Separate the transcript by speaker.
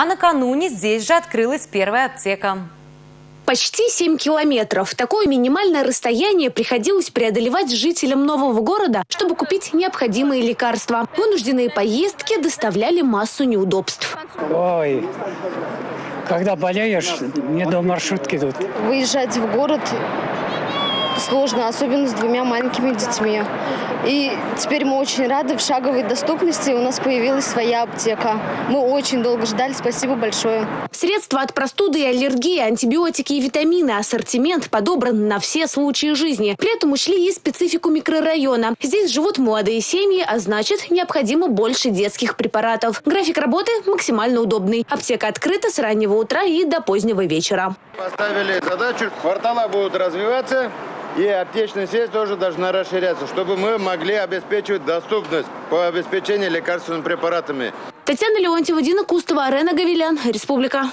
Speaker 1: А накануне здесь же открылась первая аптека.
Speaker 2: Почти 7 километров. Такое минимальное расстояние приходилось преодолевать жителям нового города, чтобы купить необходимые лекарства. Вынужденные поездки доставляли массу неудобств.
Speaker 3: Ой, когда болеешь, не до маршрутки идут.
Speaker 4: Выезжать в город сложно, особенно с двумя маленькими детьми. И теперь мы очень рады в шаговой доступности у нас появилась своя аптека. Мы очень долго ждали, спасибо большое.
Speaker 2: Средства от простуды и аллергии, антибиотики и витамины, ассортимент подобран на все случаи жизни. При этом учли и специфику микрорайона. Здесь живут молодые семьи, а значит необходимо больше детских препаратов. График работы максимально удобный. Аптека открыта с раннего утра и до позднего вечера.
Speaker 5: Поставили задачу, квартала будут развиваться, и аптечная сеть тоже должна расширяться, чтобы мы могли обеспечивать доступность по обеспечению лекарственными препаратами.
Speaker 2: Татьяна Леонтьева, Дина Кустова, Арена Гавилян, Республика.